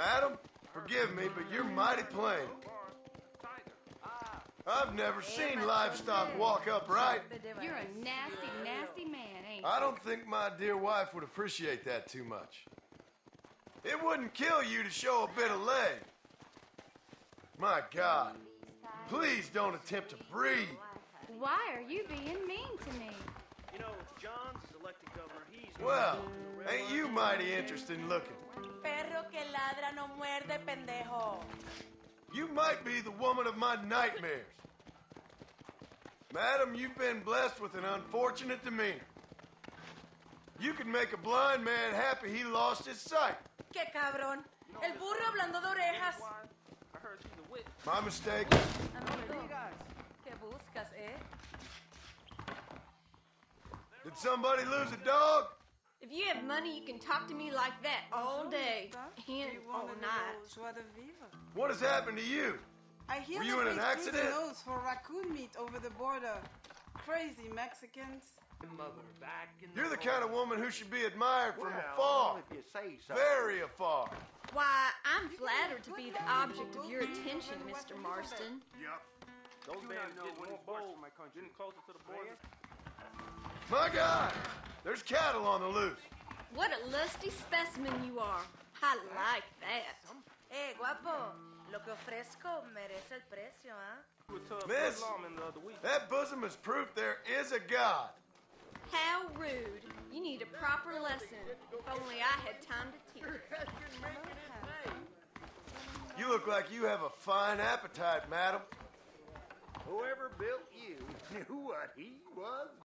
Madam, forgive me, but you're mighty plain. I've never seen livestock walk upright. You're a nasty, nasty man, ain't you? I don't think my dear wife would appreciate that too much. It wouldn't kill you to show a bit of leg. My God. Please don't attempt to breathe. Why are you being Well, ain't you mighty interested in looking? Perro que ladra no muerde, pendejo. You might be the woman of my nightmares. Madam, you've been blessed with an unfortunate demeanor. You can make a blind man happy he lost his sight. Qué cabrón. El burro hablando de orejas. I heard she's a witch. My mistake. Amigo, ¿qué buscas, eh? Did somebody lose a dog? If you have money, you can talk to me like that all day and all night. Joie de vivre. What has happened to you? I hear Were that you in they an accident? nose for raccoon meat over the border. Crazy Mexicans. Mother back in You're the kind of woman who should be admired from afar. if you say so. Very afar. Why, I'm flattered to be the object of your attention, Mr. Marston. Yep. Those bands getting more bold, getting closer to the border. My God, there's cattle on the loose. What a lusty specimen you are. I like that. Eh, guapo. Lo que ofrezco merece el precio, ¿ah? We were tough Miss, lawman the other week. that bosom is proof there is a God. How rude. You need a proper lesson. If only I had time to teach. You look like you have a fine appetite, madam. Whoever built you knew what he was